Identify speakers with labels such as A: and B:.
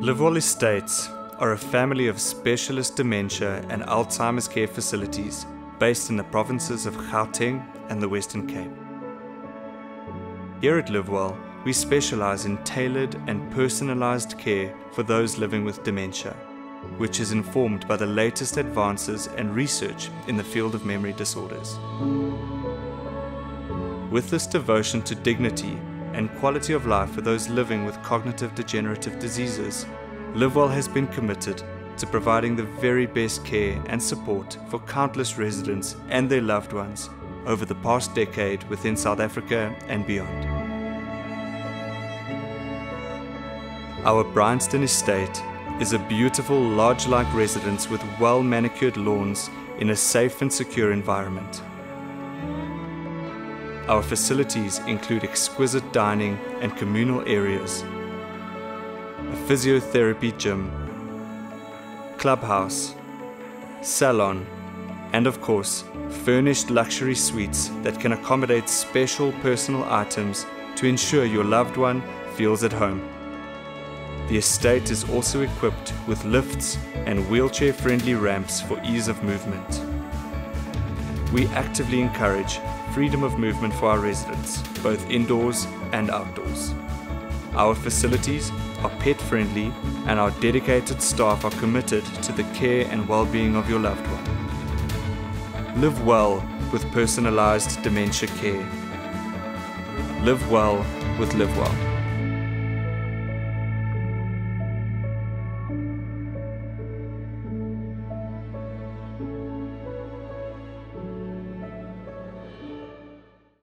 A: Livewell Estates are a family of specialist dementia and Alzheimer's care facilities based in the provinces of Gauteng and the Western Cape. Here at Livewell, we specialize in tailored and personalized care for those living with dementia, which is informed by the latest advances and research in the field of memory disorders. With this devotion to dignity and quality of life for those living with cognitive degenerative diseases, Livewell has been committed to providing the very best care and support for countless residents and their loved ones over the past decade within South Africa and beyond. Our Bryanston estate is a beautiful lodge-like residence with well-manicured lawns in a safe and secure environment. Our facilities include exquisite dining and communal areas, a physiotherapy gym, clubhouse, salon, and of course, furnished luxury suites that can accommodate special personal items to ensure your loved one feels at home. The estate is also equipped with lifts and wheelchair friendly ramps for ease of movement. We actively encourage freedom of movement for our residents, both indoors and outdoors. Our facilities are pet friendly and our dedicated staff are committed to the care and well-being of your loved one. Live well with personalized dementia care. Live well with Livewell.